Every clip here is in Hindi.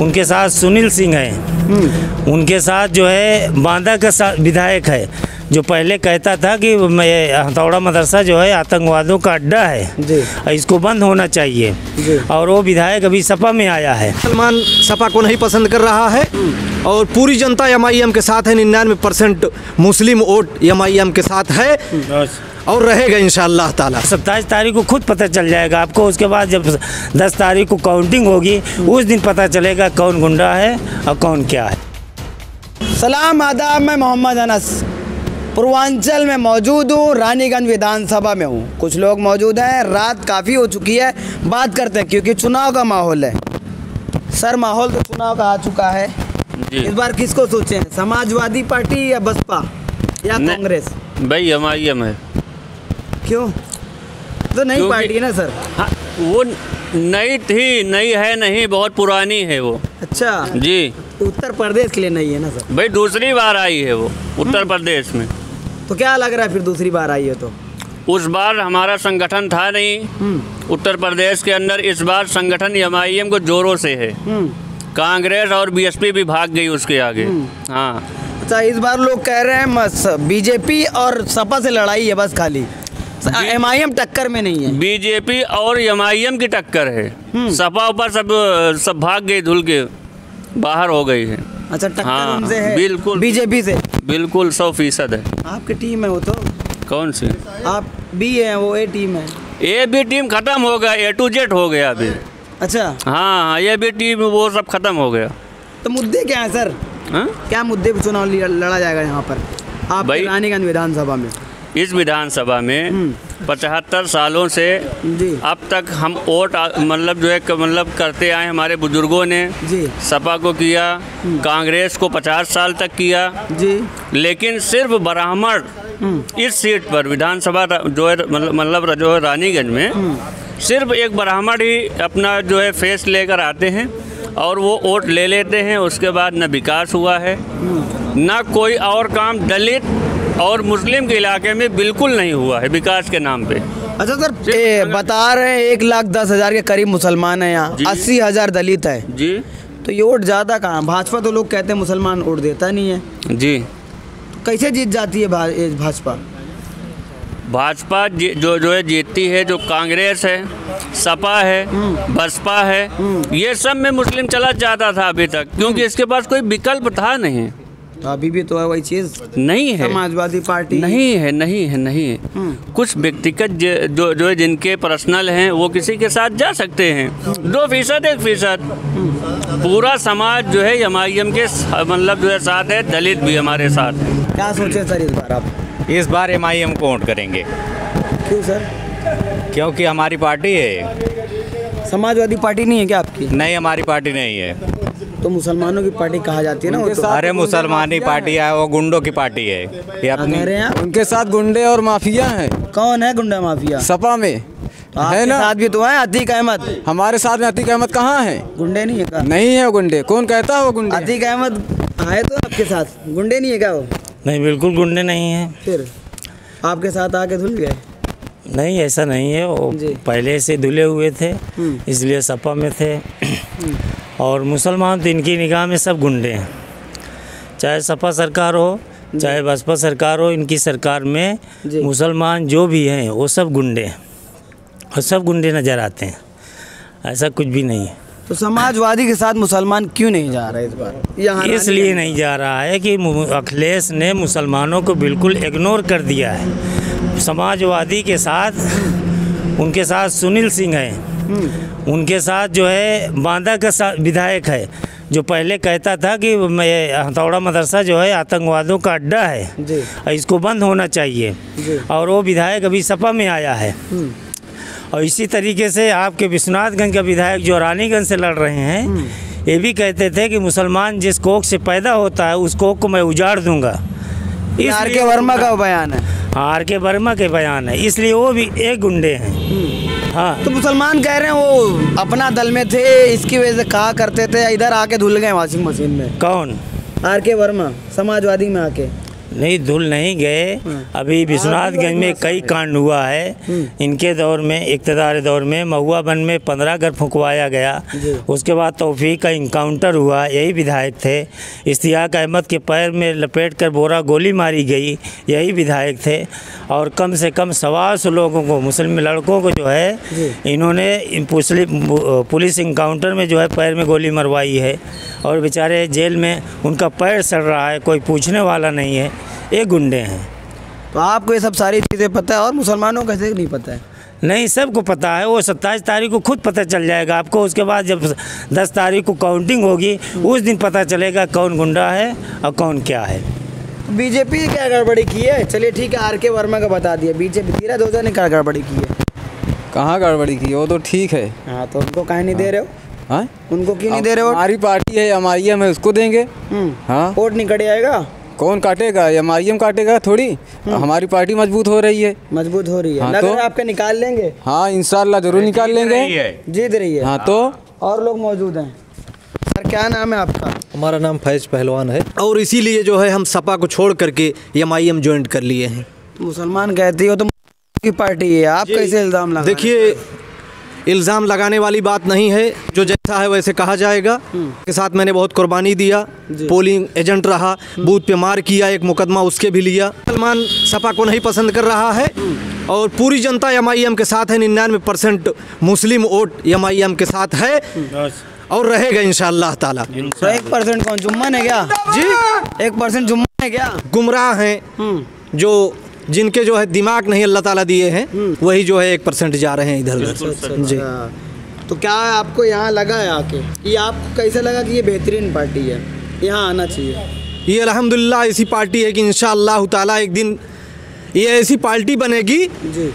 उनके साथ सुनील सिंह हैं। उनके साथ जो है बांदा का विधायक है। जो पहले कहता था कि मैं हथौड़ा मदरसा जो है आतंकवादों का अड्डा है। जी। इसको बंद होना चाहिए। जी। और वो विधायक अभी सपा में आया है। मुसलमान सपा को नहीं पसंद कर रहा है और पूरी जनता एमआईएम के साथ है निन्यानवे परसेंट मुस्लिम वोट एमआईएम के साथ है और रहेगा इन ताला। सत्ताईस तारीख को खुद पता चल जाएगा आपको उसके बाद जब दस तारीख को काउंटिंग होगी उस दिन पता चलेगा कौन गुंडा है और कौन क्या है। सलाम आदाब मैं मोहम्मद अनस। पूर्वांचल में मौजूद हूँ रानीगंज विधानसभा में हूँ। कुछ लोग मौजूद हैं रात काफ़ी हो चुकी है बात करते हैं क्योंकि चुनाव का माहौल है। सर माहौल तो चुनाव का आ चुका है। इस बार किसको सोचे समाजवादी पार्टी या बसपा या कांग्रेस? भाई एम आई एम है क्यों? तो नई पार्टी है ना सर। हाँ वो नई थी नई है नहीं बहुत पुरानी है वो। अच्छा। जी। उत्तर प्रदेश के लिए नहीं है ना सर? भाई दूसरी बार आई है वो उत्तर प्रदेश में। तो क्या लग रहा है फिर दूसरी बार आई है तो? उस बार हमारा संगठन था नहीं। हम्म। उत्तर प्रदेश के अंदर इस बार संगठन एम आई एम को जोरों से है। हम्म। कांग्रेस और बीएसपी भी भाग गई उसके आगे। हाँ। अच्छा इस बार लोग कह रहे हैं बीजेपी और सपा से लड़ाई है बस खाली। एम आई एम टक्कर में नहीं है। बीजेपी और एम आई एम की टक्कर है। सपा ऊपर सब सब भाग गई धुल के बाहर हो गई है। अच्छा टक्कर हाँ, उनसे है। बिल्कुल। बीजेपी से। बिल्कुल सौ फ़ीसद है। आपकी टीम है वो तो? कौन सी? आप बी है वो ए टीम है। ए बी टीम खत्म हो गया ए टू जेड हो गया अभी। अच्छा। हाँ ये भी टीम वो सब खत्म हो गया। तो मुद्दे क्या है सर? हा? क्या मुद्दे पे चुनाव लड़ा जाएगा यहाँ पर? आप भाई- रानीगंज विधानसभा में। इस विधानसभा में हम्म। पचहत्तर सालों से अब तक हम वोट मतलब जो है मतलब करते आए हमारे बुज़ुर्गों ने सपा को किया हम्म। कांग्रेस को पचास साल तक किया जी लेकिन सिर्फ़ ब्राह्मण हम्म। इस सीट पर विधानसभा जो है मतलब मतलब जो है रानीगंज में। सिर्फ़ एक ब्राह्मण ही अपना जो है फेस लेकर आते हैं और वो वोट ले लेते हैं उसके बाद न विकास हुआ है। न कोई और काम दलित और मुस्लिम के इलाके में बिल्कुल नहीं हुआ है विकास के नाम पे। अच्छा सर ए, बता रहे हैं एक लाख दस हज़ार के करीब मुसलमान हैं यहाँ। अस्सी हज़ार दलित है। जी। तो ये वोट ज़्यादा कहाँ? भाजपा तो लोग कहते हैं मुसलमान वोट देता नहीं है। जी। तो कैसे जीत जाती है भाजपा? भाजपा जो जो है जीतती है जो कांग्रेस है सपा है बसपा है ये सब में मुस्लिम चला जाता था अभी तक क्योंकि इसके पास कोई विकल्प था नहीं। तो अभी भी तो है वही चीज़। नहीं है। समाजवादी पार्टी। नहीं है नहीं है नहीं है। हम्म। कुछ व्यक्तिगत जो जो है जिनके पर्सनल हैं वो किसी के साथ जा सकते हैं। दो फ़ीसद एक फ़ीसद। पूरा समाज जो है एम आई एम के मतलब जो है साथ है दलित भी हमारे साथ है। क्या सोचे सर इस बार आप? इस बार एम आई एम को वोट करेंगे। क्यों सर? क्योंकि हमारी पार्टी है। समाजवादी पार्टी नहीं है क्या आपकी? नहीं हमारी पार्टी नहीं है। तो मुसलमानों की पार्टी कहा जाती है ना वो तो? अरे मुसलमानी पार्टी है। वो गुंडों की पार्टी है। ये क्या अपनी कह रहे हैं आप? उनके साथ गुंडे और माफिया हैं। कौन है गुंडा माफिया? सपा में। तो आपके है ना? साथ भी तो है अतीक अहमद। हमारे साथ में अतीक अहमद कहाँ है? गुंडे नहीं है क्या? नहीं है वो गुंडे। कौन कहता है वो गुंडे? अतीक अहमद आए तो आपके साथ। गुंडे नहीं है क्या वो? नहीं बिल्कुल गुंडे नहीं है। फिर? आपके साथ आके धुल गए? नहीं ऐसा नहीं है। वो जी। पहले से धुले हुए थे हम्म। इसलिए सपा में थे। और मुसलमान तो इनकी निगाह में सब गुंडे हैं। चाहे सपा सरकार हो चाहे बसपा सरकार हो इनकी सरकार में मुसलमान जो भी हैं वो सब गुंडे हैं और सब गुंडे नज़र आते हैं। ऐसा कुछ भी नहीं है। तो समाजवादी के साथ मुसलमान क्यों नहीं जा रहे इस बार? यहाँ इसलिए नहीं जा रहा है कि अखिलेश ने मुसलमानों को बिल्कुल इग्नोर कर दिया है। समाजवादी के साथ उनके साथ सुनील सिंह हैं। उनके साथ जो है बांदा का विधायक है जो पहले कहता था कि मैं हथौड़ा मदरसा जो है आतंकवादियों का अड्डा है जी। इसको बंद होना चाहिए। और वो विधायक अभी सपा में आया है। हम्म, और इसी तरीके से आपके विश्वनाथगंज का विधायक जो रानीगंज से लड़ रहे हैं ये भी कहते थे कि मुसलमान जिस कोख से पैदा होता है उस कोख को मैं उजाड़ दूँगा। ये आर के वर्मा का बयान है। आर के वर्मा के बयान है इसलिए वो भी एक गुंडे हैं। हाँ। तो मुसलमान कह रहे हैं वो अपना दल में थे इसकी वजह से कहा करते थे इधर आके धुल गए वॉशिंग मशीन में। कौन? आर के वर्मा समाजवादी में आके। नहीं धुल नहीं गए। अभी विश्वनाथगंज में कई कांड हुआ है। इनके दौर में इकतदार दौर में महुआ बन में पंद्रह घर फुकवाया गया। उसके बाद तौफीक का इनकाउंटर हुआ यही विधायक थे। इश्तियाक अहमद के पैर में लपेट कर बोरा गोली मारी गई यही विधायक थे। और कम से कम सवा सौ लोगों को मुस्लिम लड़कों को जो है इन्होंने पुलिस पुलिस इनकाउंटर में जो है पैर में गोली मरवाई है। और बेचारे जेल में उनका पैर सड़ रहा है कोई पूछने वाला नहीं है। ये गुंडे हैं। तो आपको ये सब सारी चीज़ें पता है और मुसलमानों को कैसे नहीं पता है? नहीं सबको पता है। वो सत्ताईस तारीख को खुद पता चल जाएगा आपको। उसके बाद जब दस तारीख को काउंटिंग होगी उस दिन पता चलेगा कौन गुंडा है और कौन क्या है। बीजेपी क्या गड़बड़ी की है? चलिए ठीक है आर के वर्मा का बता दिया बीजेपी धीरज ओझा ने क्या गड़बड़ी की है? कहाँ गड़बड़ी की? वो तो ठीक है। हाँ तो उनको कहीं नहीं दे रहे हो? हाँ? उनको क्यों नहीं दे रहे हो हमारी पार्टी है एम आई एम है उसको देंगे। हम्म, हाँ? वोट नहीं कट जाएगा कौन काटेगा? एम आई एम काटेगा थोड़ी? हमारी पार्टी मज़बूत हो रही है। मज़बूत हो रही है। हाँ, तो? आपके निकाल लेंगे? हाँ इंशाल्लाह ज़रूर निकाल लेंगे। जीत रही है। हाँ तो? और लोग मौजूद हैं। सर क्या नाम है आपका? हमारा नाम फैज पहलवान है। और इसीलिए जो है हम सपा को छोड़ करके एम आई एम ज्वाइन कर लिए हैं। मुसलमान कहती हो तो की पार्टी है। आप कैसे इल्ज़ाम लगा देखिए इल्ज़ाम लगाने वाली बात नहीं है जो जैसा है वैसे कहा जाएगा। के साथ मैंने बहुत कुर्बानी दिया पोलिंग एजेंट रहा बूथ पे मार किया एक मुकदमा उसके भी लिया। सलमान सपा को नहीं पसंद कर रहा है और पूरी जनता एम आई एम के साथ है निन्यानवे percent Muslim vote M I M के साथ है और रहेगा इन ताला। तो एक परसेंट कौन जुम्मन है क्या? जी। एक परसेंट जुम्मन है क्या? गुमराह हैं जो जिनके जो है दिमाग नहीं अल्लाह ताला दिए हैं वही जो है एक परसेंट जा रहे हैं इधर उधर जी। अच्छा। तो क्या आपको यहाँ लगा है आके कि आपको कैसे लगा कि ये बेहतरीन पार्टी है? यहाँ आना चाहिए। ये अल्हम्दुलिल्लाह ऐसी पार्टी है कि इंशाअल्लाह ताला एक दिन ये ऐसी पार्टी बनेगी जी।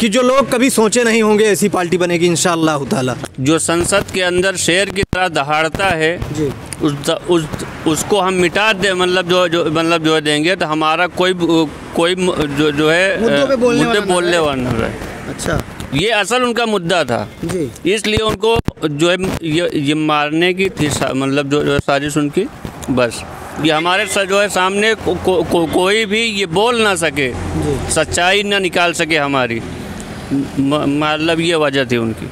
कि जो लोग कभी सोचे नहीं होंगे ऐसी पार्टी बनेगी इंशाअल्लाह ताला। जो संसद के अंदर शेर की तरह दहाड़ता है जी। उस उस उसको हम मिटा दे मतलब जो जो मतलब जो देंगे तो हमारा कोई कोई जो जो है मुद्दों बोलने। वाला अच्छा। ये असल उनका मुद्दा था। जी। इसलिए उनको जो है ये ये मारने की थी मतलब जो जो साजिश उनकी बस। ये हमारे सा- जो है सामने को, को, को, कोई भी ये बोल ना सके सच्चाई ना निकाल सके हमारी। मतलब ये वजह थी उनकी।